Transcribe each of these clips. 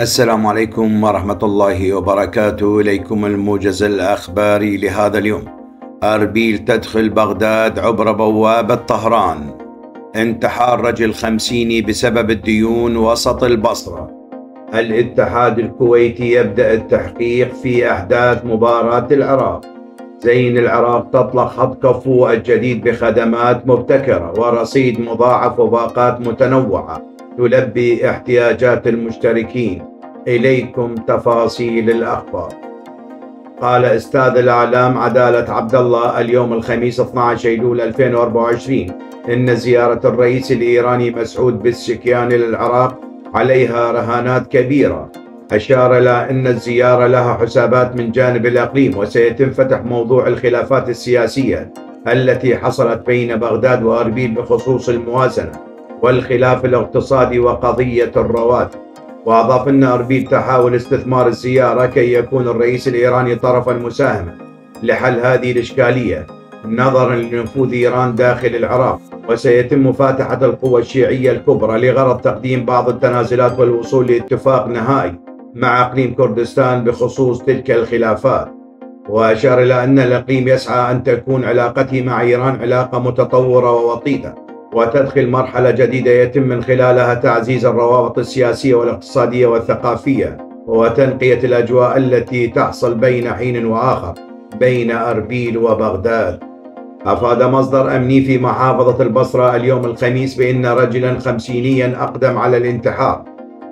السلام عليكم ورحمة الله وبركاته. إليكم الموجز الأخباري لهذا اليوم. أربيل تدخل بغداد عبر بوابة طهران انتحار رجل خمسيني بسبب الديون وسط البصرة. الاتحاد الكويتي يبدأ التحقيق في أحداث مباراة العراق. زين العراق تطلق خط كفو الجديد بخدمات مبتكرة. ورصيد مضاعف وباقات متنوعة. تلبي احتياجات المشتركين. إليكم تفاصيل الأخبار. قال أستاذ الأعلام عدالة عبد الله اليوم الخميس 12 أيلول 2024 إن زيارة الرئيس الإيراني مسعود بسشكيان للعراق عليها رهانات كبيرة. أشار إلى أن الزيارة لها حسابات من جانب الإقليم وسيتم فتح موضوع الخلافات السياسية التي حصلت بين بغداد وأربيل بخصوص الموازنة. والخلاف الاقتصادي وقضية الرواتب وأضاف أن أربيل تحاول استثمار الزيارة كي يكون الرئيس الإيراني طرفا مساهما لحل هذه الإشكالية نظرا لنفوذ إيران داخل العراق. وسيتم مفاتحة القوى الشيعية الكبرى لغرض تقديم بعض التنازلات والوصول لاتفاق نهائي مع إقليم كردستان بخصوص تلك الخلافات. وأشار إلى أن الإقليم يسعى أن تكون علاقته مع إيران علاقة متطورة ووطيدة. وتدخل مرحلة جديدة يتم من خلالها تعزيز الروابط السياسية والاقتصادية والثقافية وتنقية الأجواء التي تحصل بين حين وآخر بين أربيل وبغداد. أفاد مصدر أمني في محافظة البصرة اليوم الخميس بأن رجلا خمسينيا أقدم على الانتحار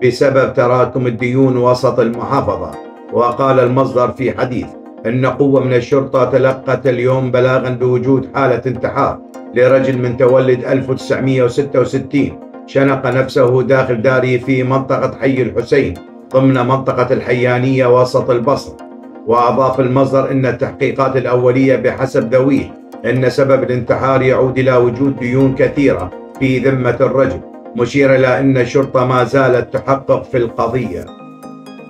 بسبب تراكم الديون وسط المحافظة. وقال المصدر في حديث أن قوة من الشرطة تلقت اليوم بلاغا بوجود حالة انتحار. لرجل من تولد 1966 شنق نفسه داخل داره في منطقة حي الحسين ضمن منطقة الحيانية وسط البصر. وأضاف المصدر أن التحقيقات الأولية بحسب ذويه أن سبب الانتحار يعود إلى وجود ديون كثيرة في ذمة الرجل مشير إلى أن الشرطة ما زالت تحقق في القضية.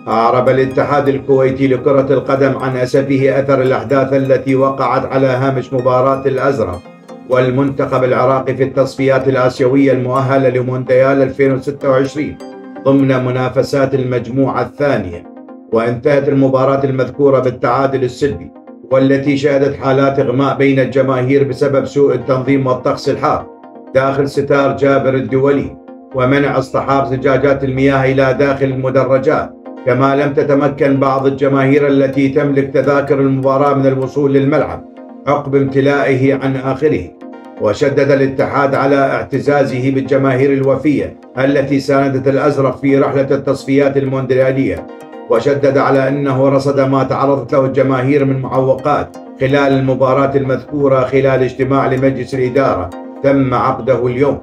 أعرب الاتحاد الكويتي لكرة القدم عن أسفه أثر الأحداث التي وقعت على هامش مباراة الأزرق. والمنتخب العراقي في التصفيات الآسيوية المؤهلة لمونديال 2026 ضمن منافسات المجموعة الثانية وانتهت المباراة المذكورة بالتعادل السلبي والتي شهدت حالات إغماء بين الجماهير بسبب سوء التنظيم والطقس الحار داخل ستار جابر الدولي ومنع اصطحاب زجاجات المياه إلى داخل المدرجات كما لم تتمكن بعض الجماهير التي تملك تذاكر المباراة من الوصول للملعب عقب امتلائه عن آخره. وشدد الاتحاد على اعتزازه بالجماهير الوفية التي ساندت الأزرق في رحلة التصفيات المونديالية وشدد على أنه رصد ما تعرضت له الجماهير من معوقات خلال المباراة المذكورة خلال اجتماع لمجلس الإدارة. تم عقده اليوم.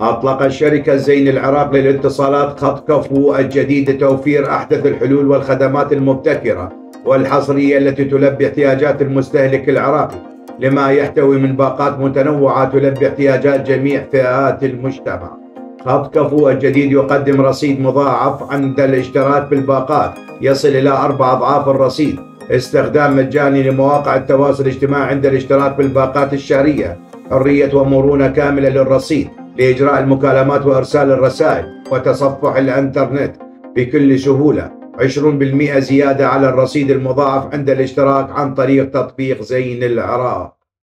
أطلقت شركة زين العراق للاتصالات خط كفو الجديد لتوفير أحدث الحلول والخدمات المبتكرة والحصرية التي تلبي احتياجات المستهلك العراقي. لما يحتوي من باقات متنوعة تلبي احتياجات جميع فئات المجتمع. خط كفو الجديد يقدم رصيد مضاعف عند الاشتراك بالباقات. يصل إلى أربع أضعاف الرصيد. استخدام مجاني لمواقع التواصل الاجتماعي عند الاشتراك بالباقات الشهرية. حرية ومرونة كاملة للرصيد. لإجراء المكالمات وإرسال الرسائل وتصفح الإنترنت بكل سهولة. 20% زيادة على الرصيد المضاعف عند الاشتراك عن طريق تطبيق زين العراق